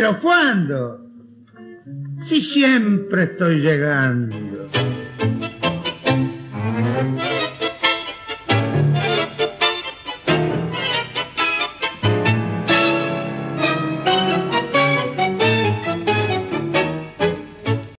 ¿Pero cuándo? Si siempre estoy llegando.